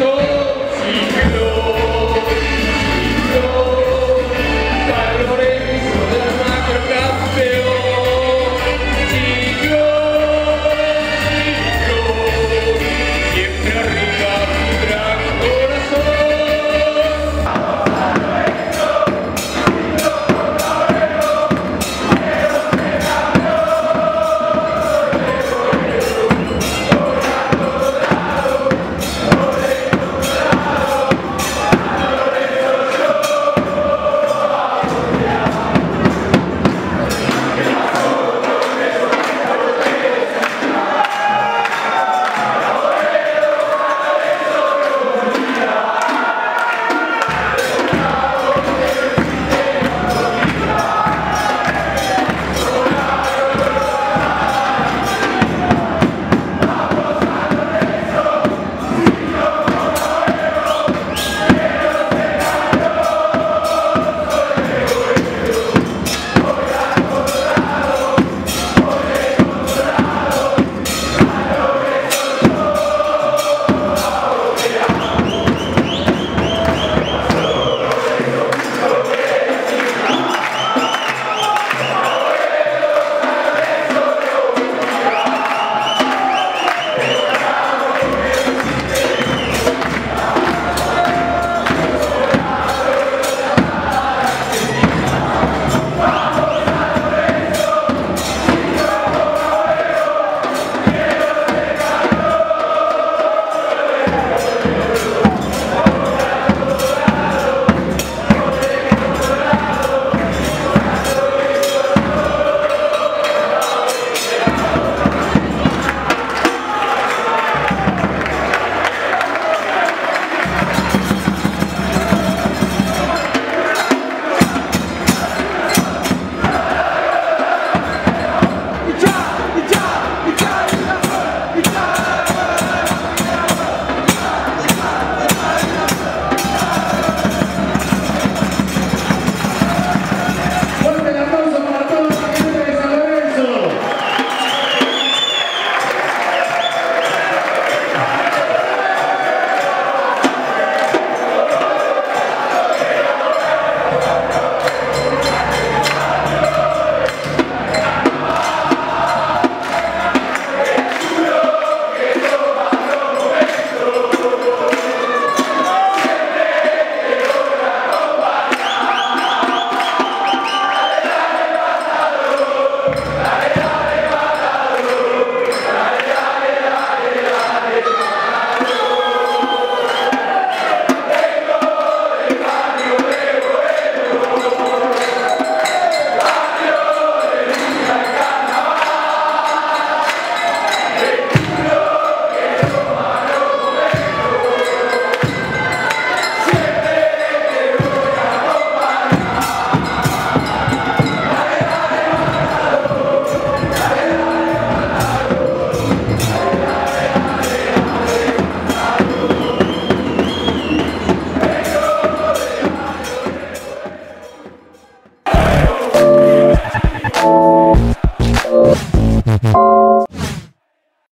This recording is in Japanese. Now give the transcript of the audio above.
と